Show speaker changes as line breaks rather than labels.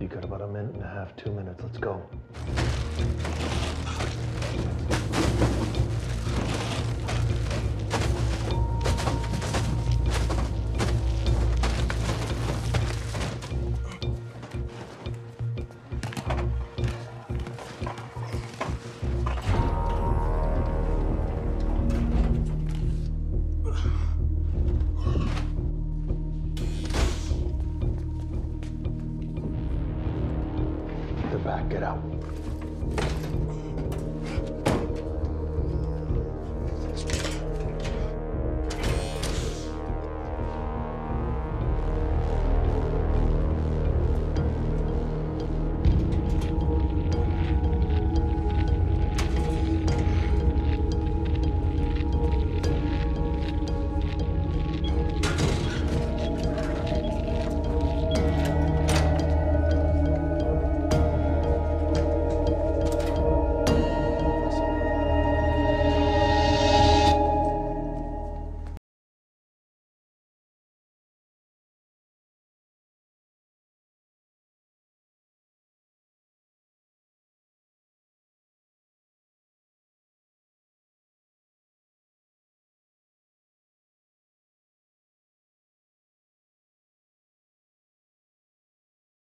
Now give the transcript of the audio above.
You got about a minute and a half, two minutes. Let's go. Back. Get out.